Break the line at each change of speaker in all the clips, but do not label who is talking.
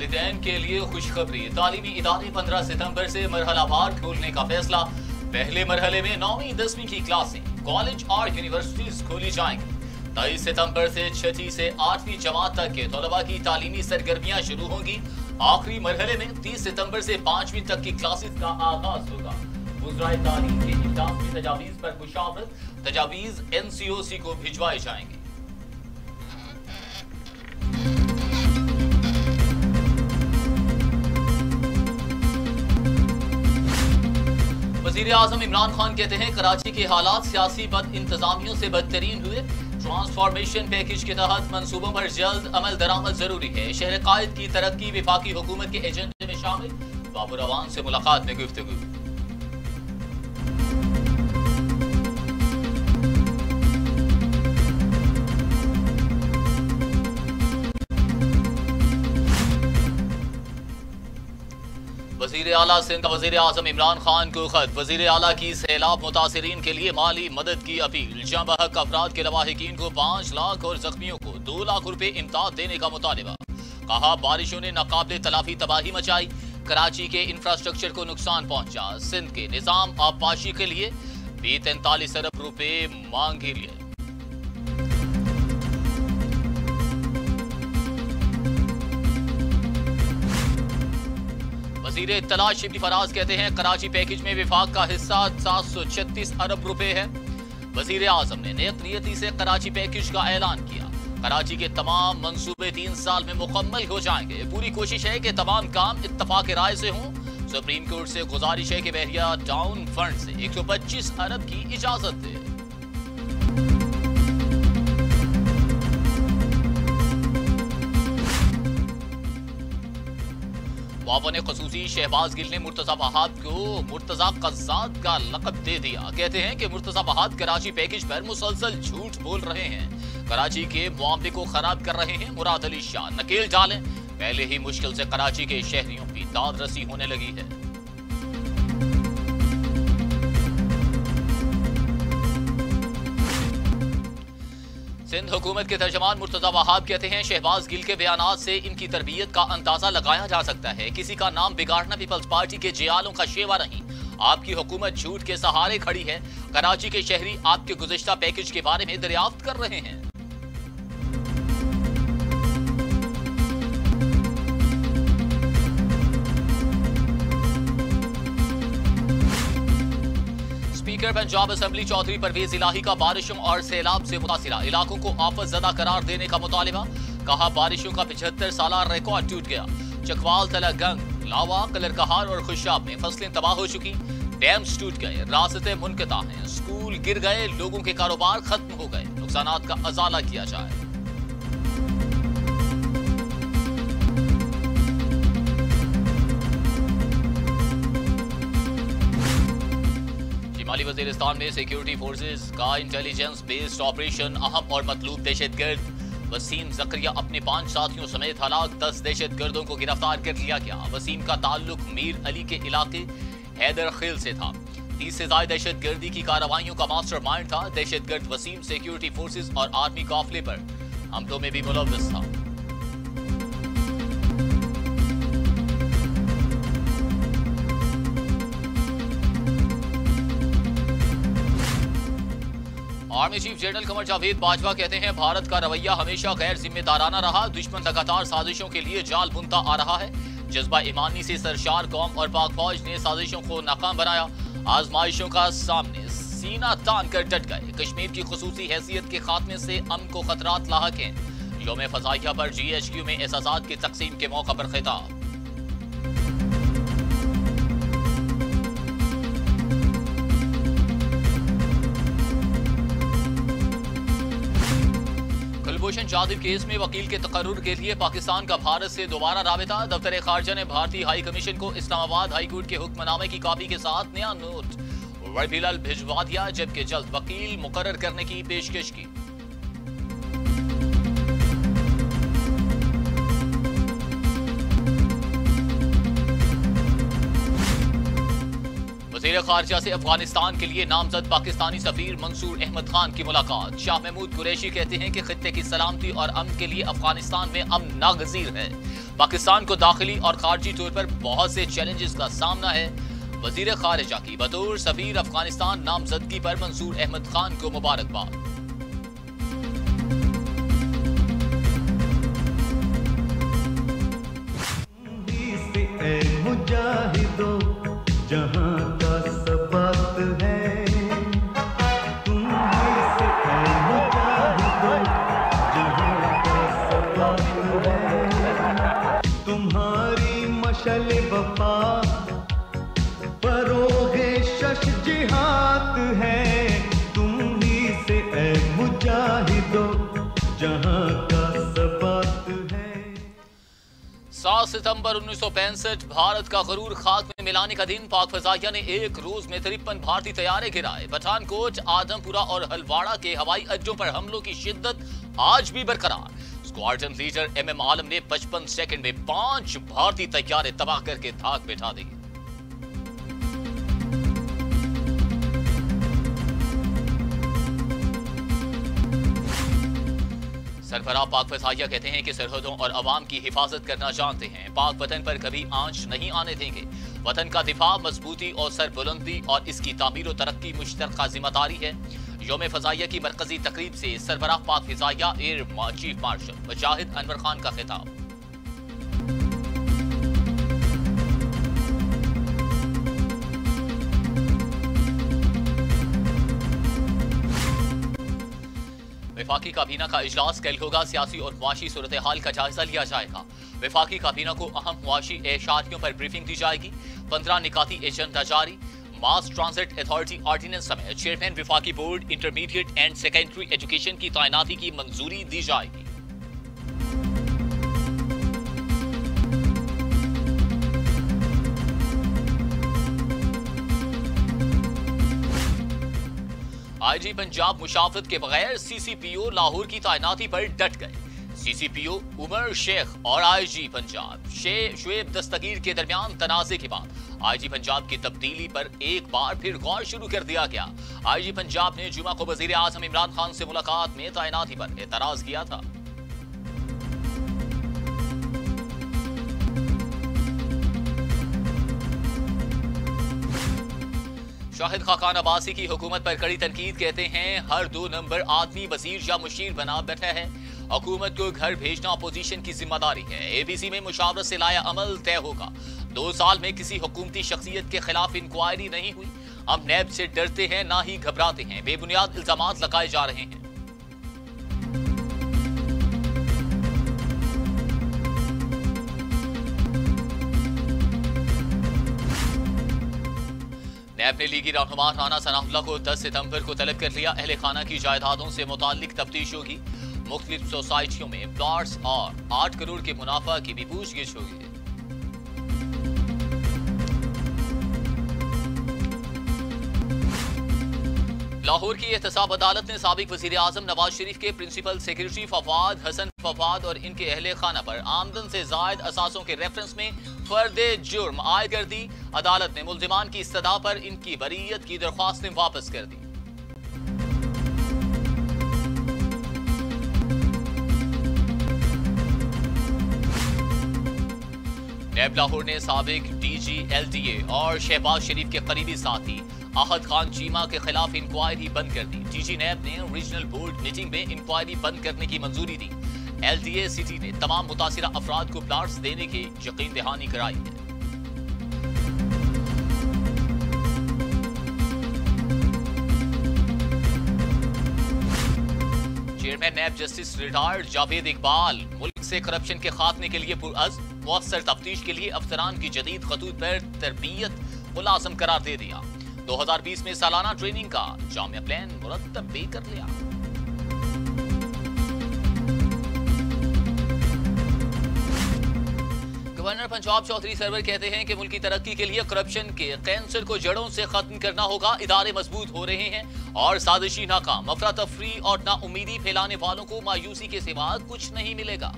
वालदेन के लिए खुशखबरी। तालीमी इदारे 15 सितंबर से मरहलावार खोलने का फैसला। पहले मरहले में नौवीं, दसवीं की क्लासें कॉलेज और यूनिवर्सिटीज खोली जाएँगी। तेईस सितंबर से छठी से आठवीं जमात तक के तलबा की तालीमी सरगर्मियाँ शुरू होंगी। आखिरी मरहले में 30 सितंबर से पांचवीं तक की क्लासेस का आगाज़ होगा। तजावीज पर मुशावरत तजावीज एनसीओसी को भिजवाए जाएँगे। वज़ीर आज़म इमरान खान कहते हैं, कराची के हालात सियासी बद इंतजामियों से बदतरीन हुए। ट्रांसफॉर्मेशन पैकेज के तहत मनसूबों पर जल्द अमल दरामद ज़रूरी है। शहर कायद की तरक्की, विफाकी हुकूमत के एजेंडे में शामिल। बाबू रवान से मुलाकात में गुफ्तगू। अला सिंध का वज़ीर आज़म इमरान खान को खत वज़ीर अला की सैलाब मुतासरीन के लिए माली मदद की अपील। जहाँ बहक अफराद के लवाहिकीन को पाँच लाख और जख्मियों को दो लाख रुपए इमदाद देने का मुतालबा। कहा, बारिशों ने नाकाबले तलाफी तबाही मचाई। कराची के इंफ्रास्ट्रक्चर को नुकसान पहुँचा। सिंध के निज़ाम आबपाशी के लिए भी तैंतालीस अरब रुपए मांग लिए। वज़ीर इतला शिबली फराज कहते हैं, कराची पैकेज में विफाक का हिस्सा सात सौ छत्तीस अरब रुपए है। वज़ीर आज़म ने नेक नियति से कराची पैकेज का ऐलान किया। कराची के तमाम मंसूबे तीन साल में मुकम्मल हो जाएँगे। पूरी कोशिश है कि तमाम काम इतफाक राय से हों। सुप्रीम कोर्ट से गुजारिश है कि बहरिया टाउन फंड से 125 अरब की इजाज़त दे। वाफा ने खसूसी शहबाज गिल ने मुर्तजा बहाद को मुर्तजा कजाद का लकब दे दिया। कहते हैं कि मुर्तजा बहाद कराची पैकेज पर मुसलसल झूठ बोल रहे हैं। कराची के मामले को खराब कर रहे हैं मुराद अली शाह। नकेल डालें। पहले ही मुश्किल से कराची के शहरियों की दाद रसी होने लगी है। सिंध हुकूमत के तर्जमान मुर्तजा वहाब कहते हैं, शहबाज गिल के बयान से इनकी तरबियत का अंदाज़ा लगाया जा सकता है। किसी का नाम बिगाड़ना पीपल्स पार्टी के जियालों का शेवा नहीं। आपकी हुकूमत झूठ के सहारे खड़ी है। कराची के शहरी आपके गुजशत पैकेज के बारे में दरियाफ्त कर रहे हैं। स्पीकर पंजाब असम्बली चौधरी परवेज इलाही का बारिशों और सैलाब से मुतासरा। इलाकों को आफत जदा करार देने का मुतालबा, कहा बारिशों का पिछहत्तर साल रिकॉर्ड टूट गया। चकवाल तला गंग लावा, कलरकहार और खुशाब में फ़सलें तबाह हो चुकी। डैम्स टूट गए, रास्ते मुनकता हैं। स्कूल गिर गए, लोगों के कारोबार खत्म हो गए। नुकसान का अजाला किया जाए। शिमाली वजीरिस्तान में सिक्योरिटी फोर्सेज का इंटेलिजेंस बेस्ड ऑपरेशन अहम और मतलूब दहशतगर्द वसीम जक्रिया अपने पाँच साथियों समेत हलाक दस दहशत गर्दों को गिरफ़्तार कर लिया गया। वसीम का ताल्लुक मीर अली के इलाके हैदर खेल से था। तीस से ज़्यादा दहशत गर्दी की कार्रवाइयों का मास्टर माइंड था। दहशत गर्द वसीम सिक्योरिटी फोर्सेज और आर्मी काफिले पर हमलों में भी मुलविस था। Army chief general Qamar Javed Bajwa कहते हैं, भारत का रवैया हमेशा गैर जिम्मेदाराना रहा। दुश्मन लगातार साजिशों के लिए जाल बुनता आ रहा है। जज्बा ईमानी से सरशार कौम और पाक फौज ने साजिशों को नाकाम बनाया। आजमाइशों का सामने सीना तान कर डट गए। कश्मीर की खसूसी हैसियत के खात्मे से अम को खतरात लाक हैं। योम फजाइया पर जी एच क्यू में एहसास की तकसीम के मौका पर खिताब। कुलभूषण जाधव केस में वकील के तकर्र के लिए पाकिस्तान का भारत से दोबारा राबता। दफ्तर खारजा ने भारतीय हाई कमीशन को इस्लामाबाद हाईकोर्ट के हुक्मनामे की कॉपी के साथ नया नोट। वर्भिलाल भिजवा दिया जबकि जल्द वकील मुकर करने की पेशकश की। वज़ीर खारजा से अफ़गानिस्तान के लिए नामजद पाकिस्तानी सफीर मंसूर अहमद खान की मुलाकात। शाह महमूद कुरैशी कहते हैं कि खत्े की सलामती और अमन के लिए अफ़गानिस्तान में अमन नागजीर है। पाकिस्तान को दाखिली और खारजी तौर पर बहुत से चैलेंजेस का सामना है। वज़ीर खारजा की बतौर सफीर अफ़गानिस्तान नामजदगी पर मंसूर अहमद खान को मुबारकबाद।
जहाँ
सात सितंबर उन्नीस सौ पैंसठ, भारत का गरूर खाक में मिलाने का दिन, पाक फजाइया ने एक रोज में तिरपन भारतीय तैयारे गिराए। पठानकोट आदमपुरा और हलवाड़ा के हवाई अड्डों पर हमलों की शिद्दत आज भी बरकरार। Squadron leader M M Alam ने 55 सेकंड में पाँच भारतीय तैयारे तबाह करके धाक बैठा दी सरफरा पाक फसाइया कहते हैं कि सरहदों और आवाम की हिफाजत करना जानते हैं। पाक वतन पर कभी आँच नहीं आने देंगे। वतन का दिफा, मजबूती और सरबुलंदी और इसकी तामीर तरक्की मुश्तर ज़िम्मेदारी है। योम फजाइया की मरकजी तकरीब से सरबराह Pak Fizaia air chief marshal Mujahid Anwar Khan का खिताब। विफाकी काबीना का इजलास कल होगा, सियासी और मुआशी सूरत हाल का जायजा लिया जाएगा। विफाकी काबीना को अहम मुआशी एशारियों पर ब्रीफिंग दी जाएगी। पंद्रह निकाती एजेंडा जारी। मास ट्रांसिट अथॉरिटी ऑर्डिनेंस समेत chairman विफाकी board, intermediate and secondary education की तैनाती की मंजूरी दी जाएगी। आईजी पंजाब मुशाफत के बगैर सीसीपीओ लाहौर की तैनाती पर डट गए। सीसीपीओ उमर शेख और आईजी पंजाब शुएब दस्तगीर के दरमियान तनाजे के बाद आईजी पंजाब की तब्दीली पर एक बार फिर गौर शुरू कर दिया गया। आईजी पंजाब ने जुमा को वज़ीर आज़म इमरान खान से मुलाकात में तैनाती पर एतराज़ किया था। शाहिद खाकान अब्बासी की हुकूमत पर कड़ी तनकीद कहते हैं, हर दो नंबर आदमी, वज़ीर या मुशीर बना बैठा है। हुकूमत को घर भेजना अपोजिशन की ज़िम्मेदारी है। एबीसी में मुशावरत से लाया अमल तय होगा। दो साल में किसी हुकूमती शख्सियत के खिलाफ इंक्वायरी नहीं हुई। हम नैब से डरते हैं, ना ही घबराते हैं। बेबुनियाद इल्ज़ाम लगाए जा रहे हैं। नैब ने लीगी रहनुमा राना सनाउल्ला को 10 सितंबर को तलब कर लिया। अहल खाना की जायदादों से मुतालिक तफ्तीश होगी मुख्तलिफ़ सोसाइटियों में प्लॉट्स और आठ करोड़ के मुनाफा की भी पूछगिछ होगी लाहौर की एहतसाब अदालत ने सबक वज़ीर आज़म नवाज़ शरीफ के प्रिंसिपल सेक्रेटरी फवाद, हसन फवाद और इनके अहल खाना पर आमदन से जायद असासों के रेफरेंस में फर्द जुर्म। आयद कर दी। अदालत ने मुलजिमान की सदा पर इनकी बरीयत की दरख्वास्तें वापस कर दी। नैब लाहौर ने सबक D G L D A और शहबाज शरीफ के करीबी साथी आहद खान चीमा के खिलाफ इंक्वायरी बंद कर दी। डी जी नैब ने रीजनल बोर्ड मीटिंग में इंक्वायरी बंद करने की मंजूरी दी। एल डी ए सिटी ने तमाम मुतासर अफराद को प्लाट्स देने की यकीन दहानी कराई है। Chairman NAB justice retired Javed Iqbal मुल्क से करप्शन के खात्मे के लिए पुरअज मौसर तफ्तीश के लिए अफसरान की जदीद खतूत पर तरबियत मुलाजम करार दे दिया। 2020 में सालाना ट्रेनिंग का जामिया प्लान मुरतब भी कर लिया। गवर्नर पंजाब चौधरी सरवर कहते हैं कि मुल्क की तरक्की के लिए करप्शन के कैंसर को जड़ों से खत्म करना होगा, इदारे मज़बूत हो रहे हैं और साजिशी नाकाम अफरा तफरी और नाउमीदी फैलाने वालों को मायूसी के सिवा कुछ नहीं मिलेगा।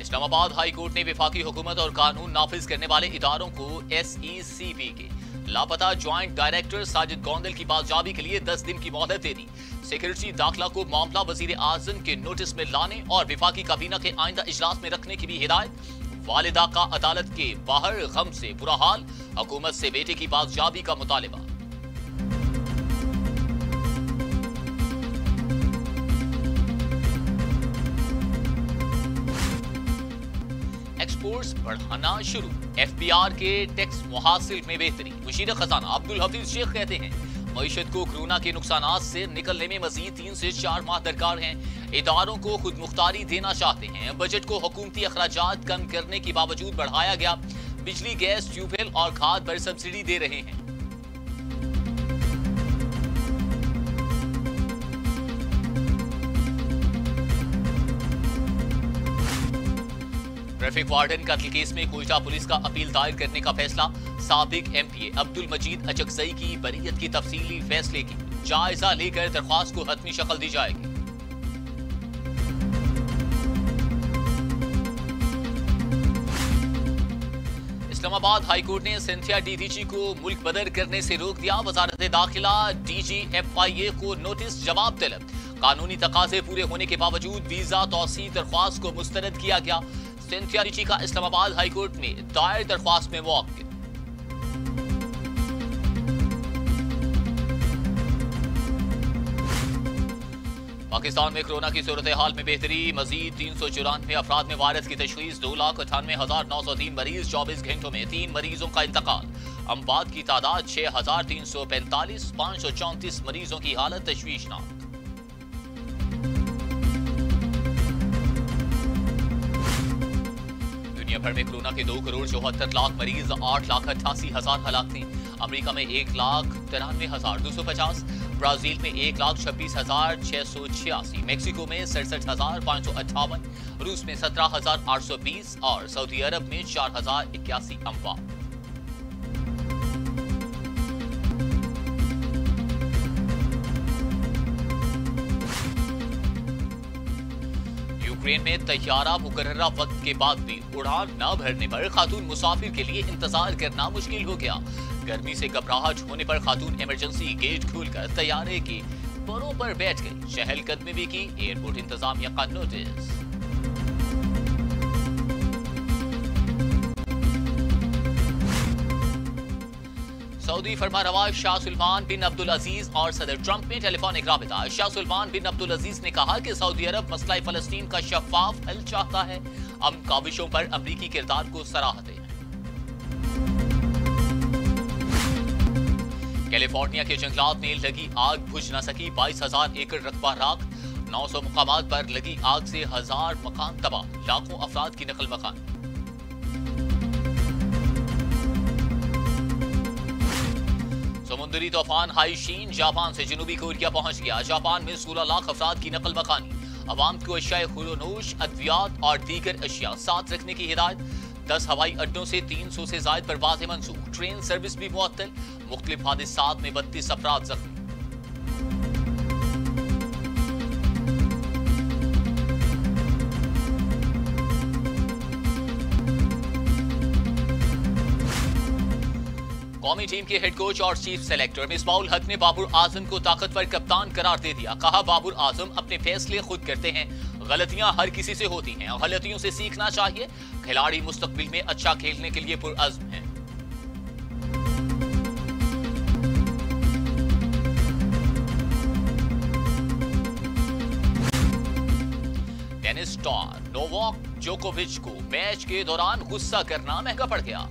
इस्लामाबाद हाई कोर्ट ने विफाकी हुकूमत और कानून नाफिज करने वाले इदारों को एस के लापता ज्वाइंट डायरेक्टर साजिद गोंदल की बाजाबी के लिए 10 दिन की मोहलत दे दी सेक्रेटरी दाखिला को मामला वज़ीर आज़म के नोटिस में लाने और विफाकी काबीना के आइंदा इजलास में रखने की भी हिदायत। वालिदा का अदालत के बाहर गम से बुरा हाल, हुकूमत से बेटे की बाजाबी का मुतालबा। एक्सपोर्ट्स बढ़ाना शुरू। एफपीआर के टैक्स मुहासिल में बेहतरी मुशीर खजाना, अब्दुल हफीज शेख कहते हैं मीशत को कोरोना के नुकसान से निकलने में मजीद तीन से चार माह दरकार हैं। इदारों को खुद मुख्तारी देना चाहते हैं। बजट को हुकूमती अखराज कम करने के बावजूद बढ़ाया गया। बिजली, गैस ट्यूबवेल और खाद पर सब्सिडी दे रहे हैं। ट्रैफ़िक वार्डन कत्ल केस में कोयटा पुलिस का अपील दायर करने का फैसला। सबक एम एमपीए अब्दुल मजीद अचकजई की बरीयत की तफसीली फैसले की जायजा लेकर दरख्वास्त को हतमी शक्ल दी जाएगी। इस्लामाबाद हाईकोर्ट ने सिंथिया डीडीजी को मुल्क बदर करने से रोक दिया। वजारत दाखिला डीजी एफ़ आई ए को नोटिस जवाब तलब। कानूनी तकाजे पूरे होने के बावजूद वीज़ा तोसी दरख्वास्त को मुस्तरद किया गया। सिंथिया रिची का इस्लामाबाद हाईकोर्ट में दायर दरख्वास्त में मौके। पाकिस्तान में कोरोना की सूरत हाल में बेहतरी, मजीद तीन सौ चौरानवे अफराद में वायरस की तशवीश, दो लाख अठानवे हज़ार नौ सौ तीन मरीज़, चौबीस घंटों में तीन मरीजों का इंतकाल। अमवाद की तादाद छह हज़ार तीन सौ पैंतालीस, पाँच सौ चौंतीस मरीजों की हालत तशवीशनाक। दुनिया भर में कोरोना के दो करोड़ चौहत्तर लाख मरीज़, आठ लाख अट्ठासी हज़ार हलाक थे। अमेरिका में एक लाख तिरानवे हज़ार दो सौ पचास, ब्राज़ील में एक लाख छब्बीस हज़ार छह सौ छियासी, मेक्सिको में सड़सठ हज़ार पाँच सौ अट्ठावन, रूस में सत्रह हज़ार आठ सौ बीस और सऊदी अरब में चार हज़ार इक्यासी अमवात यूक्रेन में तैयारा मुकर्रा वक्त के बाद भी उड़ान न भरने पर खातून मुसाफिर के लिए इंतज़ार करना मुश्किल हो गया। गर्मी से घबराहट होने पर खातून इमरजेंसी गेट खोलकर तैयारे की। परों पर बैठ गई चहलकदमी भी की एयरपोर्ट इंतजामिया का नोटिस सऊदी फरमा रवा शाह सुल्मान बिन अब्दुल अज़ीज़ और सदर ट्रंप में टेलीफोनिक रबता। शाह सुल्मान बिन अब्दुल अज़ीज़ ने कहा कि सऊदी अरब मसला फलस्तीन का शफाफ हल चाहता है। हम काविशों पर अमरीकी किरदार को सराहते हैं। कैलिफ़ोर्निया के जंगलात में लगी आग बुझ न सकी बाईस हज़ार एकड़ रकबा राख। नौ सौ मुकाम पर लगी आग से हज़ार मकान तबाह। लाखों अफराद की नकल मकान समुद्री तूफ़ान हाईशीन जापान से जनूबी कोरिया पहुँच गया। जापान में 16 लाख अफराद की नकल मकानी आवाम को अशिया खुलोनोश अद्वियात और दीगर अशिया। साथ रखने की हिदायत, दस हवाई अड्डों से 300 से जायद परवाजें मंसूख ट्रेन सर्विस भी मुअत्तल। मुख्तलिफ़ हादसा में बत्तीस अफराद जख्मी। कौमी टीम के हेड कोच और चीफ सेलेक्टर मिसबाउल हक ने बाबुर आज़म को ताकतवर कप्तान करार दे दिया। कहा बाबुर आज़म अपने फैसले खुद करते हैं। गलतियाँ हर किसी से होती हैं और गलतियों से सीखना चाहिए। खिलाड़ी मुस्तकबिल में अच्छा खेलने के लिए पुरअज़म हैं। टेनिस स्टार नोवाक जोकोविच को मैच के दौरान गुस्सा करना महँगा पड़ गया।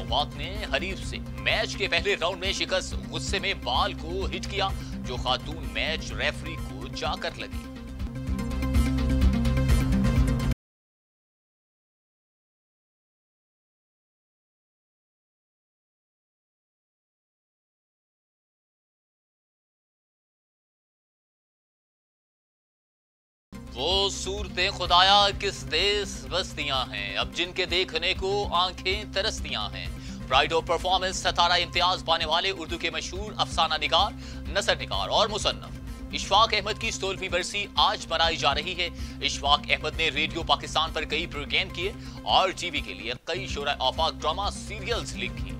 नोवाक ने हरीफ से मैच के पहले राउंड में शिकस्त, गुस्से में बाल को हिट किया, जो खातून मैच रेफरी को जाकर लगी। सूरतें खुदाया किस देश बस्तियाँ हैं? अब जिनके देखने को आँखें तरसतियाँ हैं। Pride of performance Sitara Imtiaz पाने वाले उर्दू के मशहूर अफसाना निगार, नसर निगार और मुसन्फ इशफाक अहमद की सोलहवीं बरसी आज मनाई जा रही है। इशफाक अहमद ने रेडियो पाकिस्तान पर कई प्रोग्राम किए और टीवी के लिए कई शोरा आफाक ड्रामा, सीरियल्स लिखी।